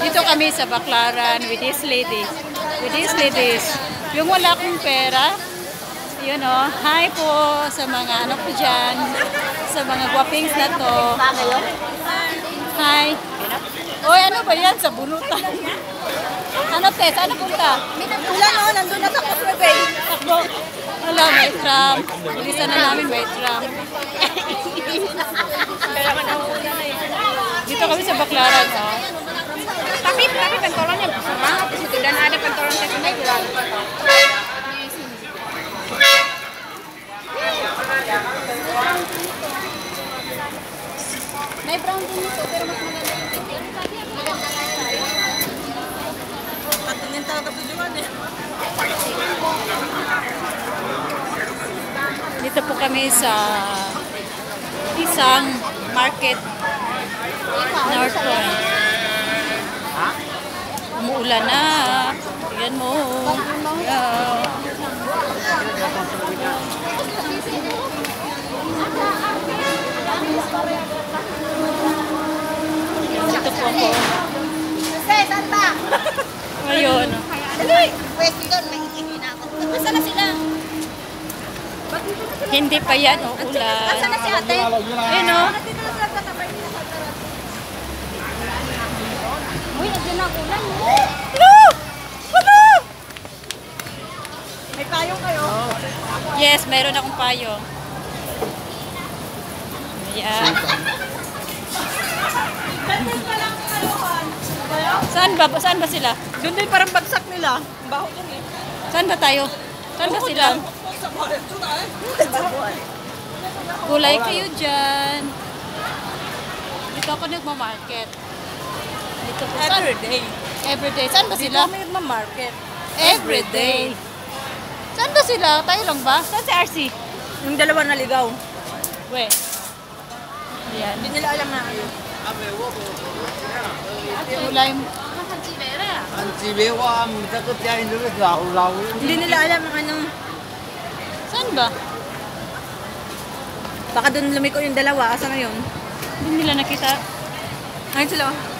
Dito kami sa Baclaran with these ladies. With these ladies. Yung wala akong pera, yun o, hi po sa mga ano po dyan, sa mga guwapings na to. Hi. Oy, ano ba yan sa bunutan? Ano, Tess? Ano punta? Wala no, nandun na sa Kusme Bay. Takbo. Wala, may tram. Bilisan na namin, may tram. Dito kami sa Baclaran, no? Tapi, tapi pentolan yang sama di situ dan ada pentolan teknik juga. May brown din ito, pero mas maganda yung pink. Maganda nga tayo. Patingin talaga sa Juan eh. Dito po kami sa isang market North Point. Umuulan na. Tingnan mo. Yeah. Dito po ako. Ngayon. Pwede doon, may na ako. Nasaan na sila? Hindi pa yan uulan. Nasaan na si ate? Ayun o. Sa Uy, nandiyan na ulan. Hello! Hello! May payong kayo? Yes, mayroon akong payong. Ayan. Saan ba? Saan ba sila? Doon din parang bagsak nila. Baho yun eh. Saan ba tayo? Saan ba sila? Kulay kayo dyan. Dito ako nagmamarket. Dito po. Everyday. Everyday. Saan ba Dito sila? kami nagma-market. Everyday. Saan ba sila? Tayo lang ba? Saan si RC? Yung dalawa naligaw. We. Ayan. Hindi nila alam na ayun. Kulay mo. Hindi nila alam Hindi nila ang anong... Saan ba? Baka doon lumiko yung dalawa. Asan na yun? Hindi nila nakita. Ayun sila. Oh.